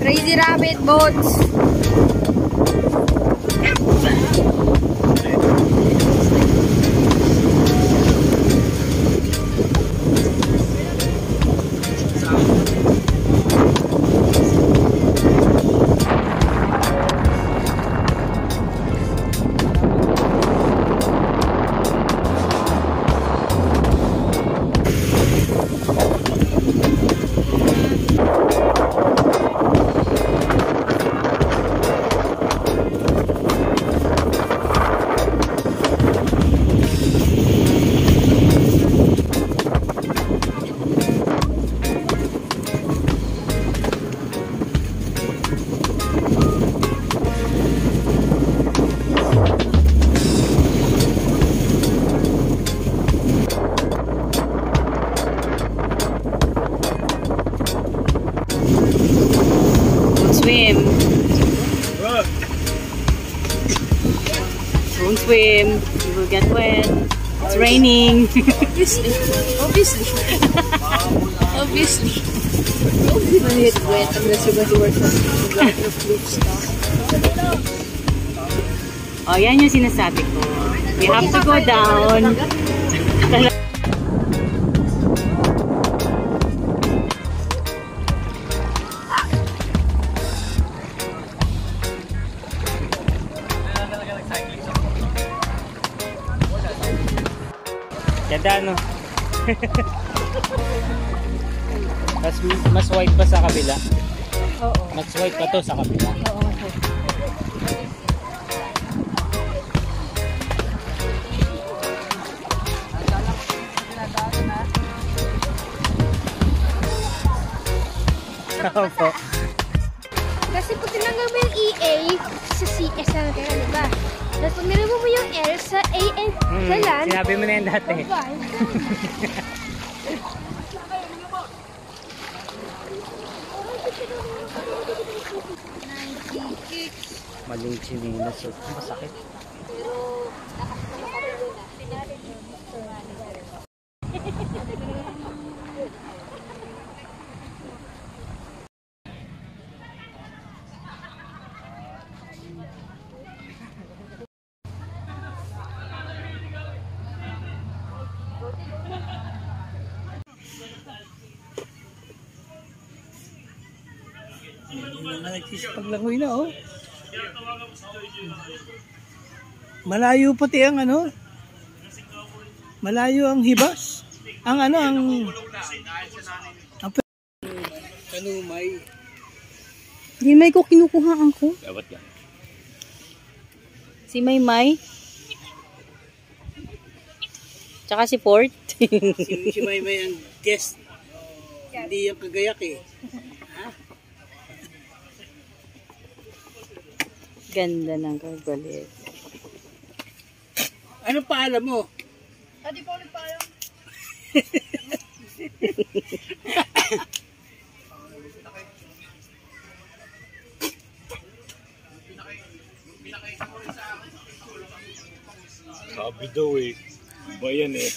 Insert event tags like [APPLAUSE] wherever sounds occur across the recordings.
Crazy Rabbit Boats. Swim. You will get wet. It's raining. Obviously. Obviously. Obviously. You get wet unless you're going to waterproof stuff. oh, yan yung sinasabi ko. We have to go down. Ganda no? [LAUGHS] mas, mas white pa sa kabila. Oo. Mas white pa to sa kabila. Oo. [LAUGHS] Opo. Kasi pag tinanggal mo yung EA, sa CS na kaya, di ba? Tapos pag nilagay mo yung L sa A and Hmm, sa land, sinabi mo na yan dati. [LAUGHS] Maling chinilas. oh. Masakit. Nagsispaglangoy [LAUGHS] na oh. Malayo pati ang ano. Malayo ang hibas. Ang ano ang ang kanumay. Hindi may ko kinukuhaan ko. Dapat yan. Si Maymay. Tsaka si Port. Si, si May May ang guest. Hindi yung kagayak eh. [LAUGHS] Ganda ng kagalit. Ano paalam mo? Adi pa ulit tayo. Sabi daw eh. Iba yan eh.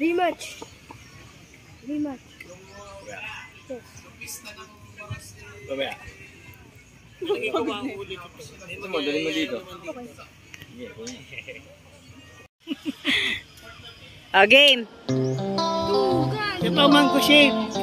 Rematch. Rematch. Babaya. Dito mo, dali mo dito. Oh, game. Ito mango shake.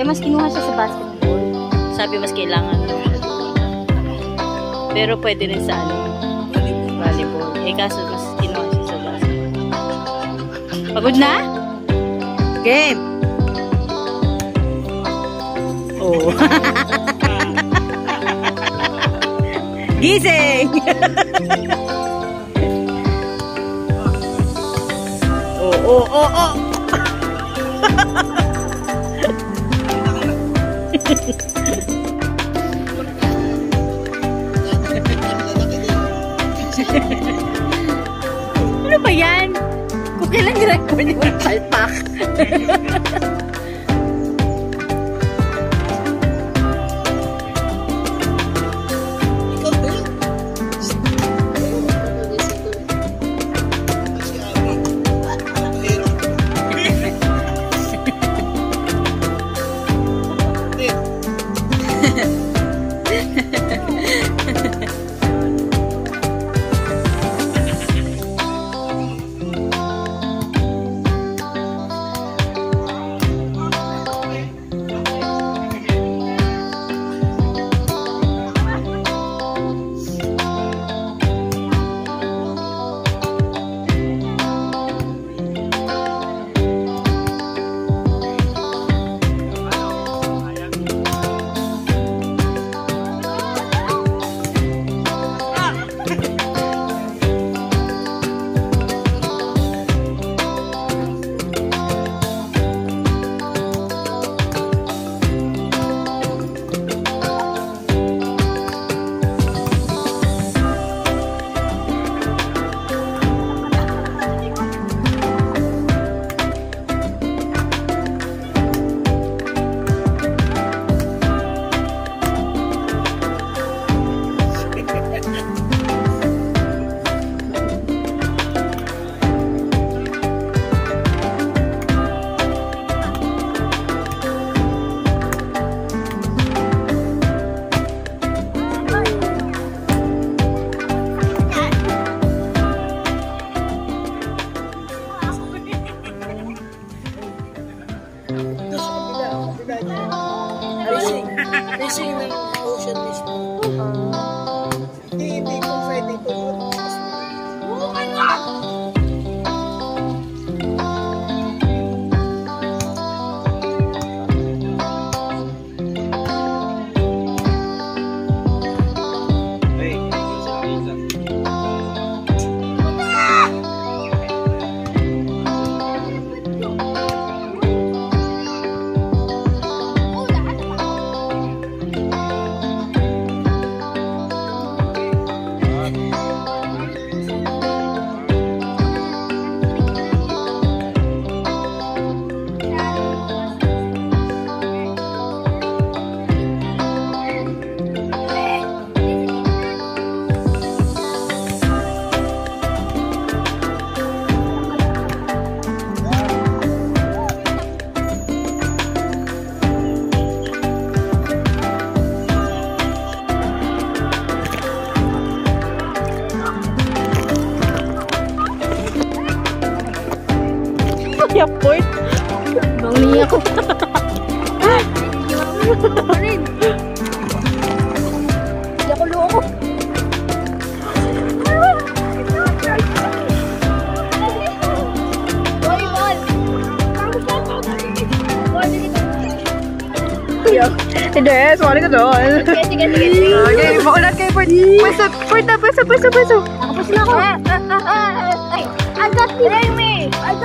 Eh, mas kinuha siya sa basketball. Sabi, mas kailangan na siya. Pero pwede rin sa ano, volleyball. Eh, kaso mas kinuha siya sa basketball. Pagod na? Game! Oh. [LAUGHS] Gising! oh, oh, oh, oh! Ano ba yan? Kung kailan nirecord yung palpak. [LAUGHS] Yaport. Mangingi ako. Hindi ako loko. Hindi, sorry ka doon. Sige, sige, sige. sige. Okay, makulat kayo. Pwesto, pwesto, pwesto, pwesto, pwesto. Ako pa sila ako. Ay, I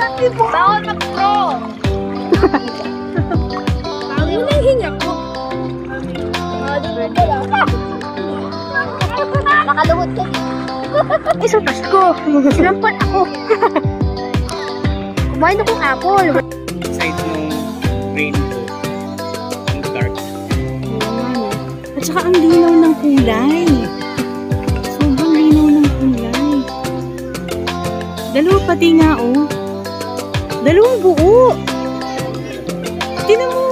Bawal mag-pro. Ano na yung hinga ko? Nakaluhod ka. Ay, sa Pasko. Sinampal ako. Kumain akong apple. Side nung rainbow. Ang dark. At saka ang linaw ng kulay. Sobrang linaw ng kulay. Dalawa pati nga, oh. Dalawang buo. Tinan mo,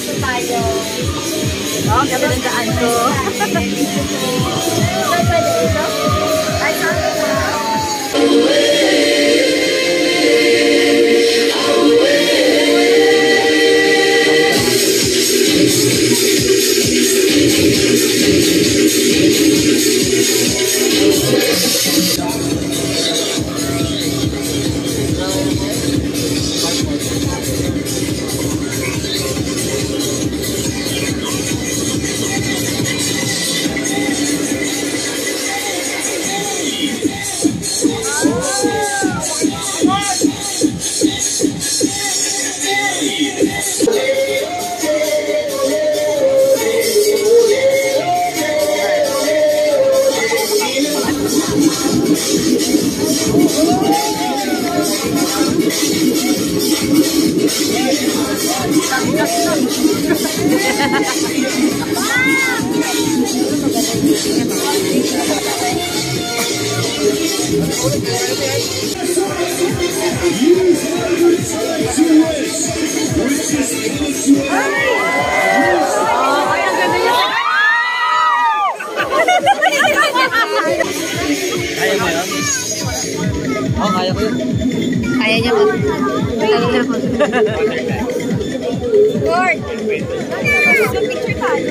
gusto tayo. Oh, kami ng daan ko. Saan pwede ito? Ay, saan ito? Kaya niya ba? Kaya niya ba? Lord! Picture tayo.